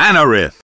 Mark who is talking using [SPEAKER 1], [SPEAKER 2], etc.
[SPEAKER 1] Anarith.